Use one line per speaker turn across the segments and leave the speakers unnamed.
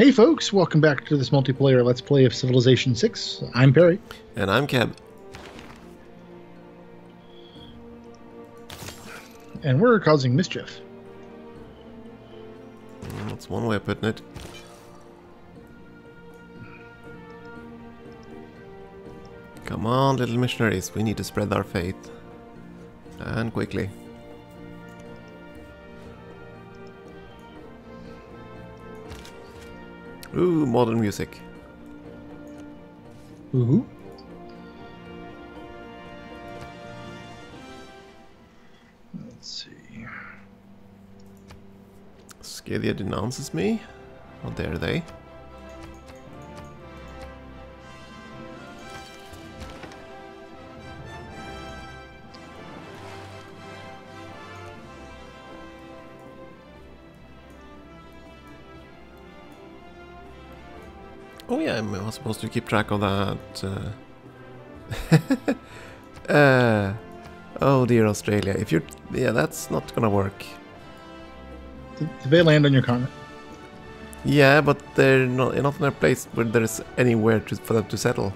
Hey folks, welcome back to this multiplayer Let's Play of Civilization 6. I'm Peri.
And I'm Keb.
And we're causing mischief.
Mm, That's one way of putting it. Come on, little missionaries, we need to spread our faith. And quickly. Ooh, modern music.
Ooh. Let's see.
Scythia denounces me? How dare they? Oh yeah, I'm supposed to keep track of that. Uh... uh, oh dear Australia, if you're... Yeah, that's not gonna work.
Did, they land on your continent?
Yeah, but they're not, not in a place where there's anywhere to, for them to settle.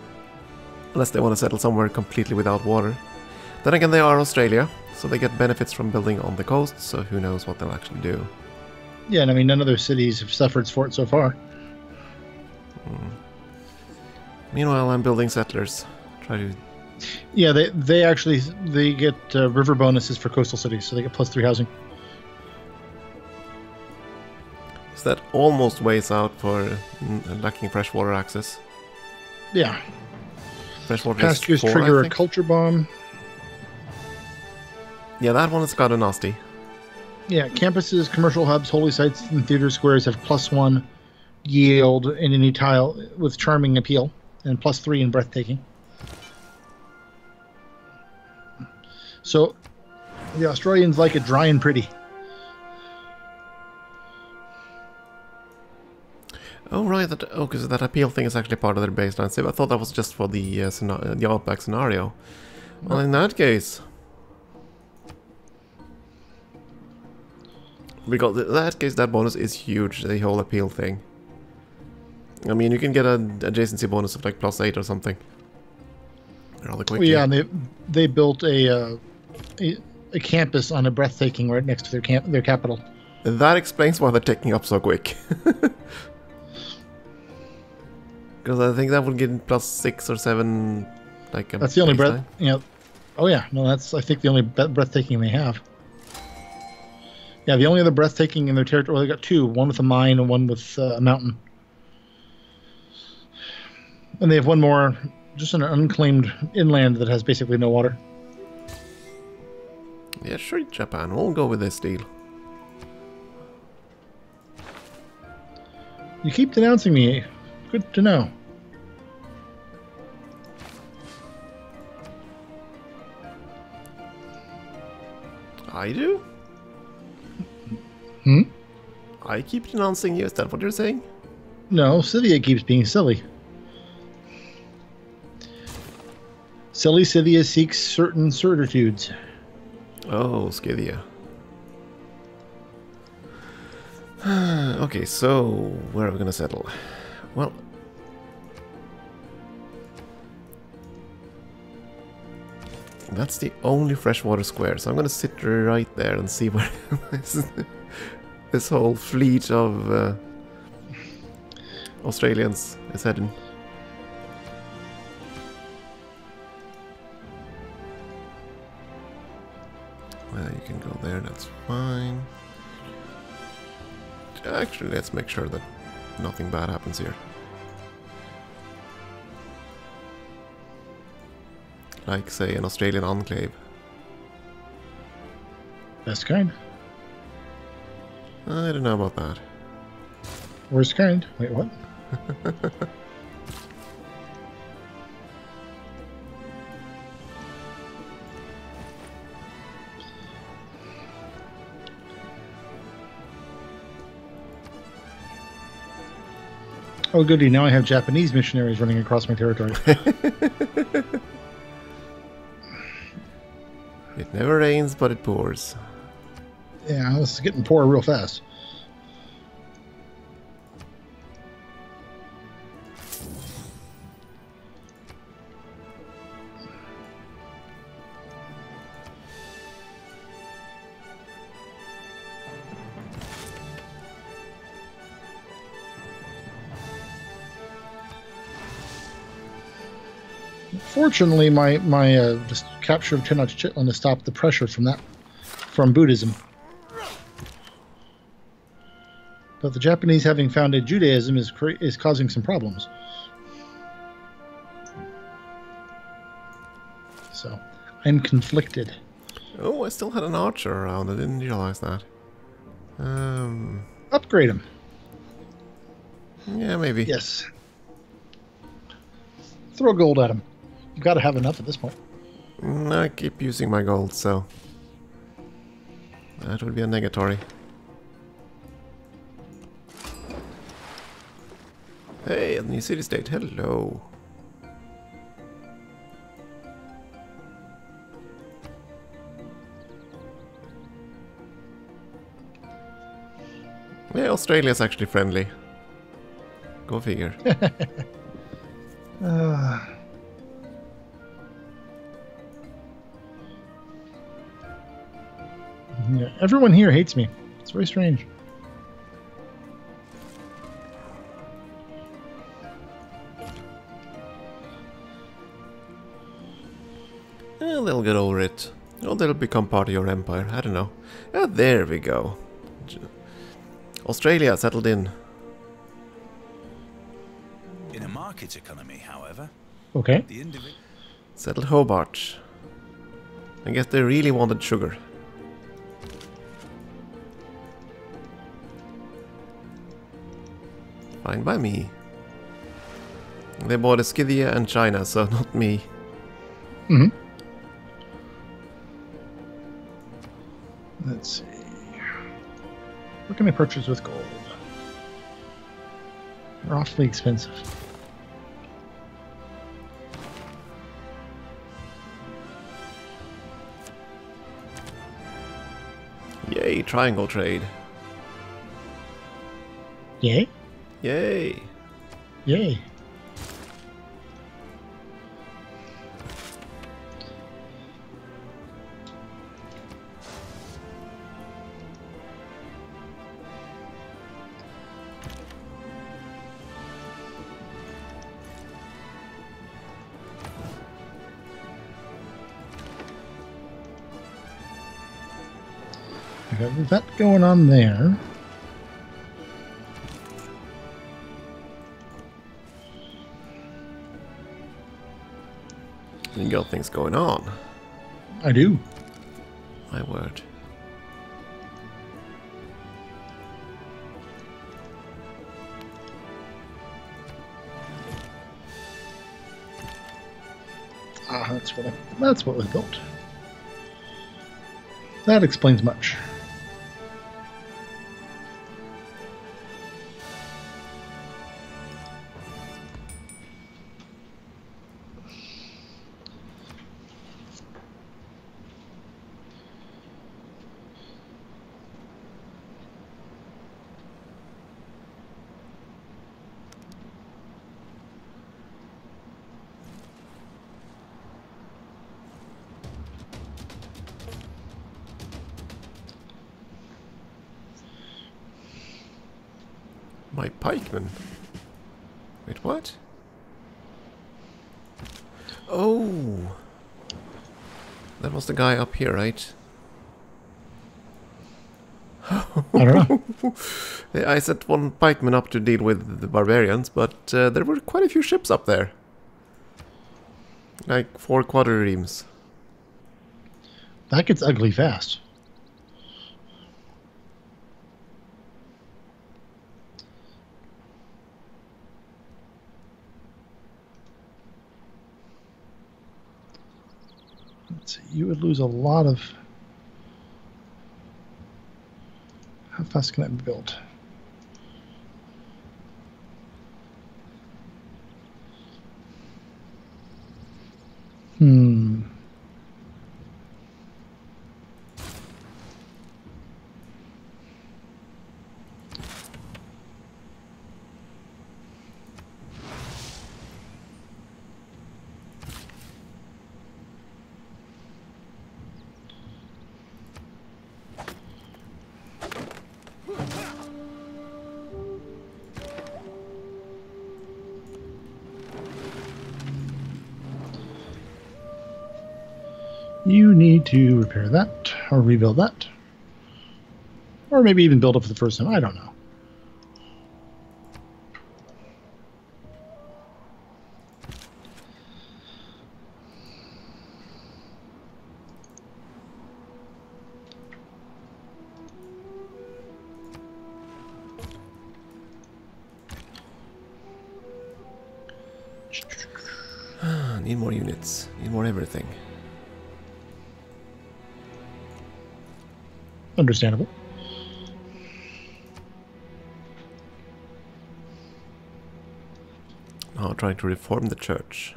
Unless they want to settle somewhere completely without water. Then again, they are Australia, so they get benefits from building on the coast, so who knows what they'll actually do.
Yeah, and I mean, none of their cities have suffered for it so far.
Meanwhile, I'm building settlers. Try to...
Yeah, they they actually they get uh, river bonuses for coastal cities, so they get plus three housing.
So that almost weighs out for mm, lacking freshwater access.
Yeah,
Freshwater
pastures
four,
trigger a culture bomb.
Yeah, that one has got a nasty.
Yeah, campuses, commercial hubs, holy sites, and theater squares have plus one yield in any tile with charming appeal, and plus three in breathtaking. So, the Australians like it dry and pretty.
Oh right, that oh, because that appeal thing is actually part of their baseline save. I thought that was just for the uh, scena- the outback scenario. Well, in that case, because in that case that bonus is huge. The whole appeal thing. I mean, you can get an adjacency bonus of like plus eight or something. Rather quickly.
yeah, and they they built a, uh, a a campus on a breathtaking right next to their camp their capital.
That explains why they're taking up so quick. Because I think that would get plus six or seven. Like a
That's the only breath.
baseline.
You know, oh yeah, no, that's I think the only bre- breathtaking they have. Yeah, the only other breathtaking in their territory. Well, they got two: one with a mine and one with uh, a mountain. And they have one more, just an unclaimed inland that has basically no water.
Yeah, sure, Japan. We'll go with this deal.
You keep denouncing me. Good to know.
I do?
Hmm?
I keep denouncing you. Is that what you're saying?
No, Scythia keeps being silly. Silly Scythia seeks certain certitudes.
Oh, Scythia. okay, so where are we gonna settle? Well, that's the only freshwater square, so I'm gonna sit right there and see where this, this whole fleet of uh, Australians is heading. Well, you can go there, that's fine. Actually, let's make sure that nothing bad happens here. Like, say, an Australian enclave.
Best kind.
I don't know about that.
Worst kind. Wait, what? Oh, goody. Now I have Japanese missionaries running across my territory.
It never rains, but it pours.
yeah, this is getting poor real fast. Fortunately, my my uh, capture of Tenochtitlan has stopped the pressure from that from Buddhism. But the Japanese, having founded Judaism, is cre- is causing some problems. So, I'm conflicted.
Oh, I still had an archer around. I didn't realize that. Um,
Upgrade him.
yeah, maybe.
Yes. Throw gold at him. You've got to have enough at this point.
Mm, I keep using my gold, so that would be a negatory. Hey, a new city state. Hello. Yeah, Australia's actually friendly. Go figure.
Uh, yeah, everyone here hates me. It's very strange.
Eh, they'll get over it. Or they'll become part of your empire. I don't know. Ah, there we go. Australia settled in.
In a market economy, however,
Okay.
the.
Settled Hobart. I guess they really wanted sugar. Fine by me. They bought a Scythia and China, so not me.
hmm Let's see. What can I purchase with gold? They're awfully expensive.
Yay, triangle trade.
Yay?
Yay.
Yay. I got that going on there.
Things going on.
I do.
My word.
Ah, that's what I, that's what was built. That explains much.
My. Wait, what? Oh! That was the guy up here, right?
I don't know.
I set one pikeman up to deal with the barbarians, but uh, there were quite a few ships up there. Like four quadriremes.
That gets ugly fast. See. You would lose a lot of. How fast can that be built? Hmm. You need to repair that, or rebuild that. Or maybe even build it for the first time. I don't know.
Ah, Need more units. Need more everything.
Understandable.
Now trying to reform the church.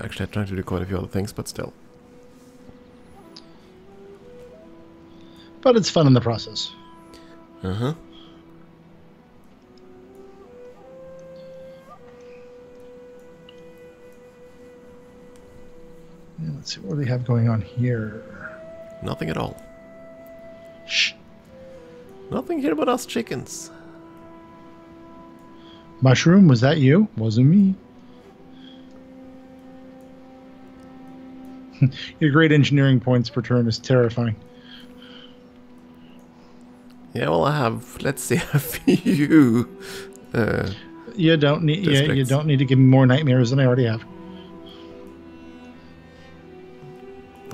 Actually, I'm trying to do quite a few other things, but still.
But it's fun in the process.
Uh huh.
Yeah, let's see what do they have going on here.
Nothing at all.
Shh.
Nothing here but us chickens.
Mushroom, was that you? Wasn't me. Your great engineering points per turn is terrifying.
Yeah, well, I have, let's see, a few. Uh,
You don't need. Yeah, you don't need to give me more nightmares than I already have.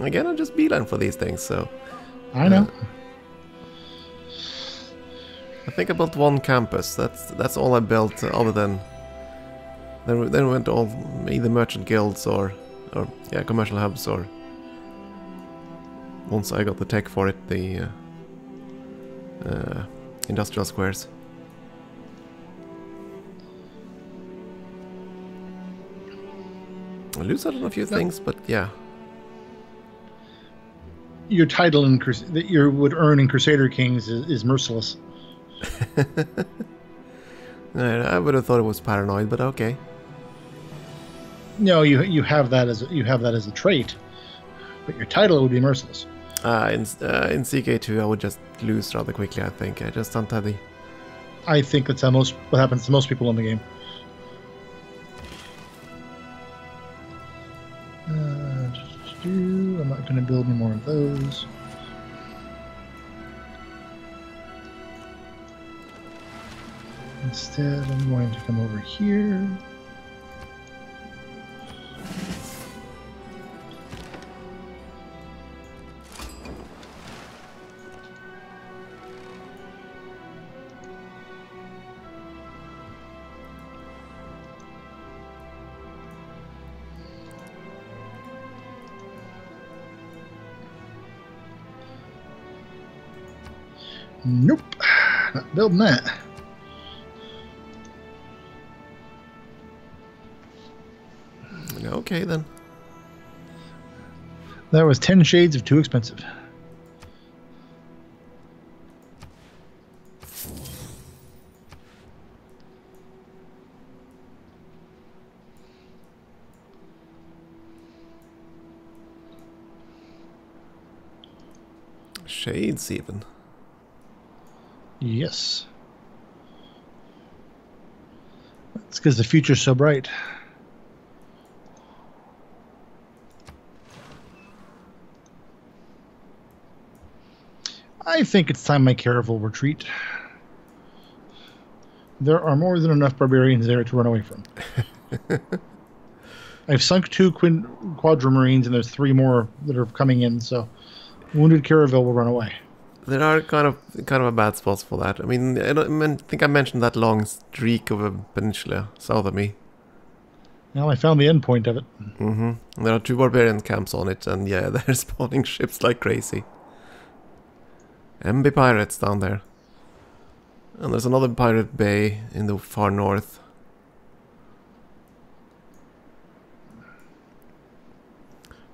again, I'm just beeline for these things, so.
I know.
I think I built one campus. That's that's all I built, uh, other than. Then we, then we went to all either merchant guilds or, or yeah, commercial hubs or. Once I got the tech for it, the uh, uh, industrial squares. I lose out on a few things, but yeah.
Your title in Crus- that you would earn in Crusader Kings is, is merciless.
I, would have thought it was paranoid, but okay.
No, you you have that as a, you have that as a trait, but your title would be merciless.
Uh, in uh, in CK2, I would just lose rather quickly. I think I just the.
I think that's how most what happens to most people in the game. Uh, I'm not going to build any more of those. Instead, I'm going to come over here. Nope, not building that.
Okay then.
That was 10 shades of too expensive.
Shades even.
Yes. That's because the future's so bright. I think it's time my caravel retreat. There are more than enough barbarians there to run away from. I've sunk two quin- quadrimarines, and there's three more that are coming in. So, wounded caravel will run away.
There are kind of kind of a bad spots for that. I mean, I, don't, I think I mentioned that long streak of a peninsula south of me.
Now I found the end point of it.
Mm-hmm. There are two barbarian camps on it, and yeah, they're spawning ships like crazy. MB pirates down there. And there's another pirate bay in the far north.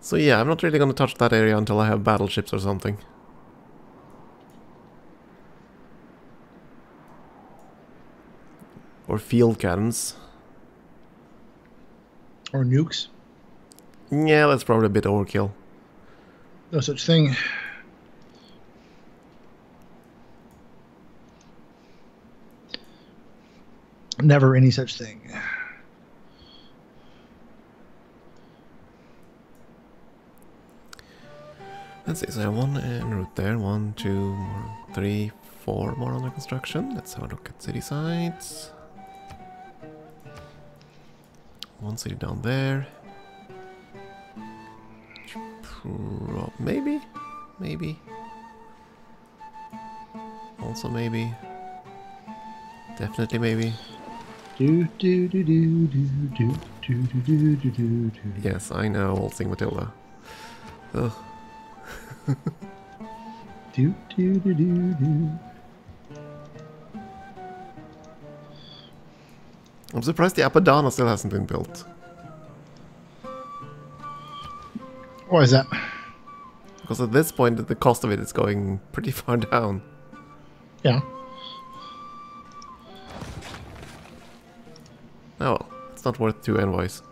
So yeah, I'm not really gonna touch that area until I have battleships or something. or field cannons.
Or nukes.
Yeah, that's probably a bit overkill.
No such thing. Never any such thing.
Let's see, so I have one en route there, One, two, three, four more, more under construction. Let's have a look at city sites. One city down there. Pro maybe? Maybe. Also maybe. Definitely maybe.
Do do do do do do do do do do do do.
Yes, I know, Waltzing Matilda. Ugh.
Do do do do do.
I'm surprised the Apadana still hasn't been built.
Why is that?
Because at this point, the cost of it is going pretty far down.
Yeah.
Oh well, it's not worth two envoys.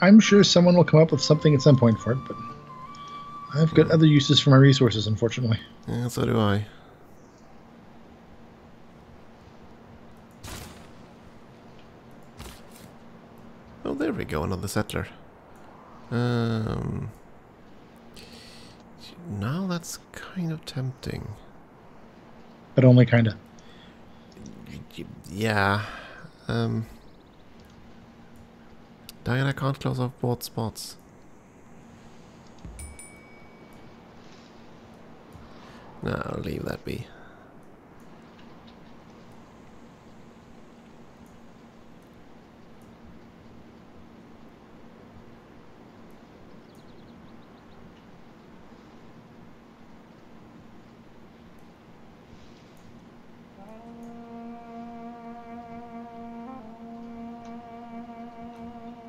I'm sure someone will come up with something at some point for it, but I've got other uses for my resources, unfortunately.
Yeah, so do I. Oh, there we go, another settler. Um, now that's kind of tempting.
But only kinda.
Yeah. Um, Diana can't close off both spots. No, I'll leave that be.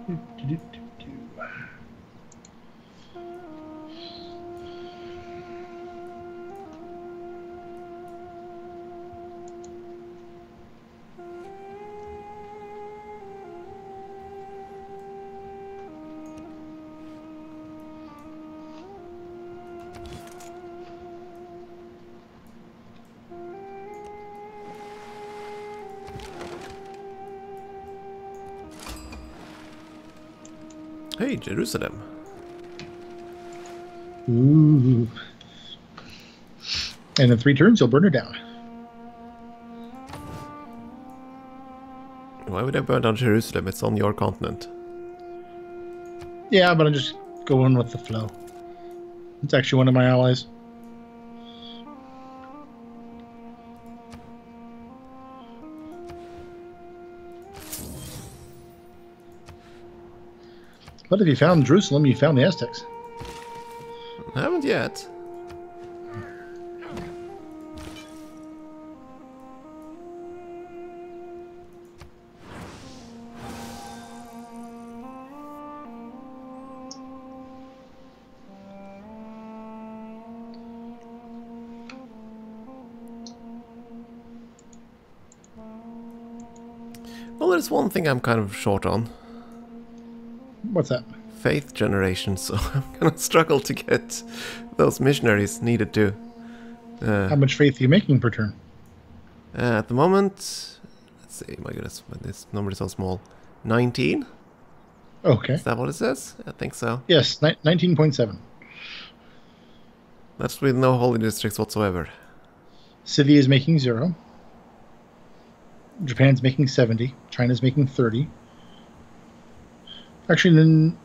do, do, do, do.
Hey, Jerusalem.
Ooh. And in three turns, you'll burn her down.
Why would I burn down Jerusalem? It's on your continent.
Yeah, but I'm just going with the flow. It's actually one of my allies. But if you found Jerusalem, you found the Aztecs.
I haven't yet. Well, there's one thing I'm kind of short on.
What's that?
faith generation, so I'm gonna struggle to get those missionaries needed to.
How
Uh,
much faith are you making per turn?
at the moment, let's see. My goodness, this number is so small. Nineteen?
Okay.
Is that what it says? I think so.
Yes, 19.7.
That's with no holy districts whatsoever.
City is making zero. Japan's making 70. China's making 30. Actually, then.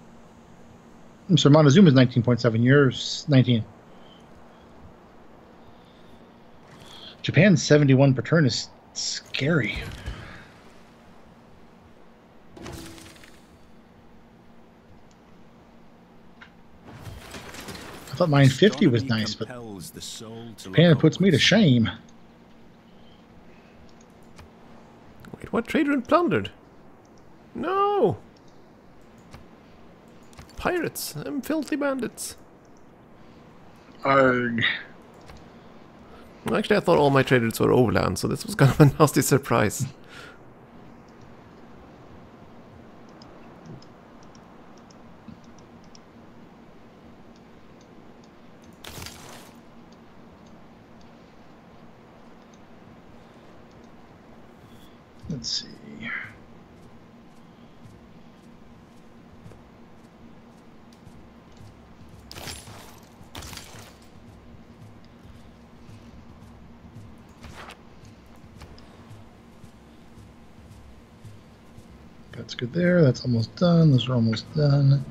I'm sorry, Montezuma's 19.7. years, 19. Japan's 71 per turn is scary. I thought mine 50 was nice, but
compels the soul to
Japan puts me to shame.
Wait, what trade route plundered? No! Pirates! Them filthy bandits!
Arg.
Well, actually, I thought all my trade routes were overland, so this was kind of a nasty surprise.
Let's see. That's good there. That's almost done. Those are almost done.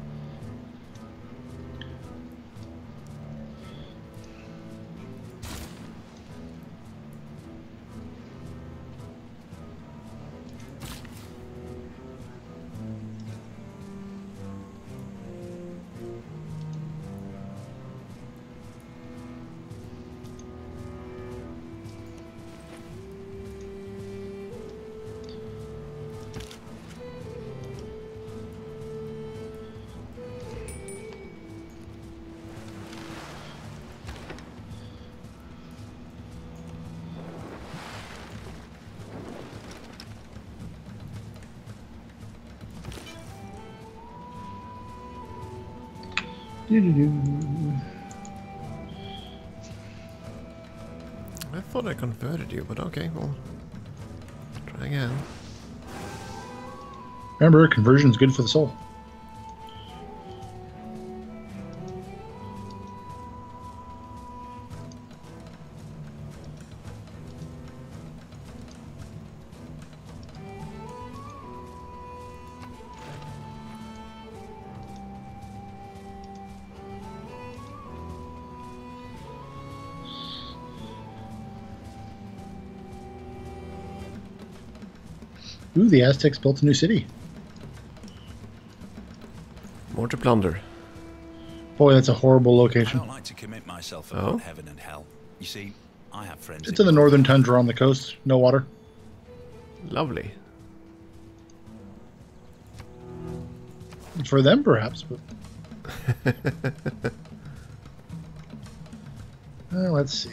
I thought I converted you, but okay, well. Try again.
Remember, conversion's good for the soul. The Aztecs built a new city.
More to plunder.
Boy, that's a horrible location.
I
location.
don't like to commit myself
Oh?
heaven and hell. You see, I have friends.
It's in the northern tundra on the coast. No water.
Lovely.
For them, perhaps, but. Uh, let's see.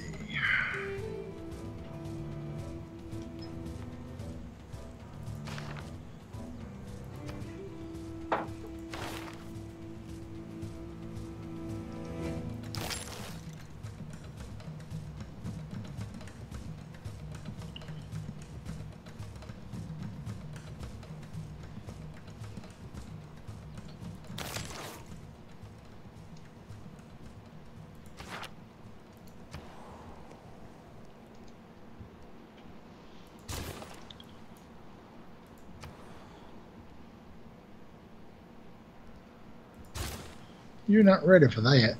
You're not ready for that.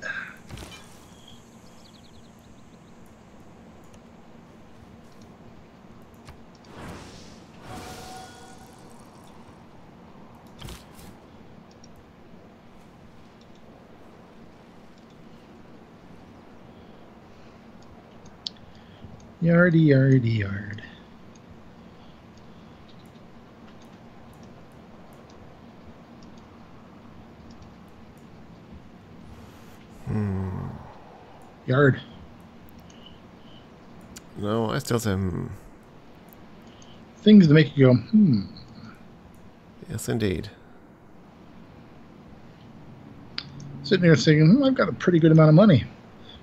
Yardy, yardy, yard. Yard.
No, I still say hmm.
Things that make you go, hmm.
Yes, indeed.
Sitting here thinking, hmm, I've got a pretty good amount of money.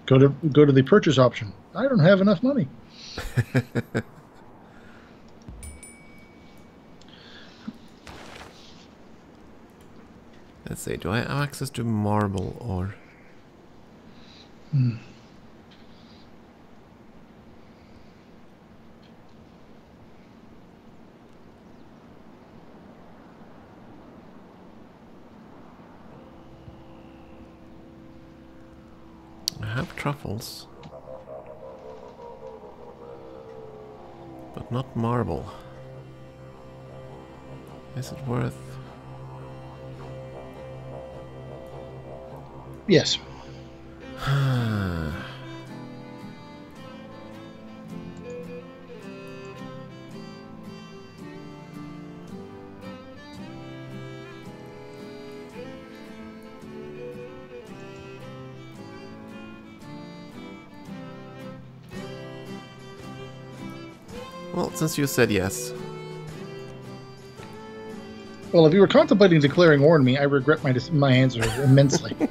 Go to go to the purchase option. I don't have enough money.
Let's see, do I have access to marble or... I have truffles. But not marble. Is it worth...
Yes.
Well, since you said yes.
Well, if you were contemplating declaring war on me, I regret my, my answer immensely.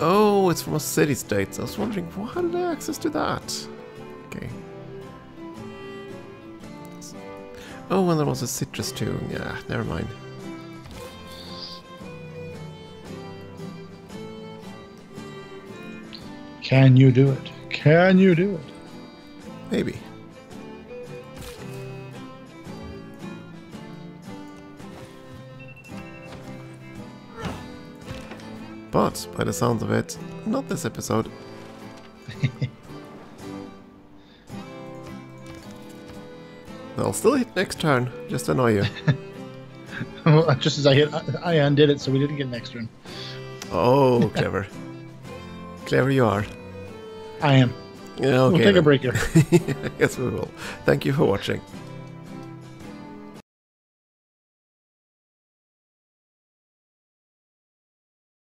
Oh, it's from a city state. I was wondering, why how did I access to that? Oh, and there was a citrus too. Yeah, never mind.
Can you do it? Can you do it?
Maybe. But, by the sounds of it, not this episode. I'll still hit next turn, just annoy you.
Well, Just as I hit, I undid it, so we didn't get next turn.
Oh, clever. clever you are.
I am.
Yeah, okay.
we'll take a break here.
yes, we will. Thank you for watching.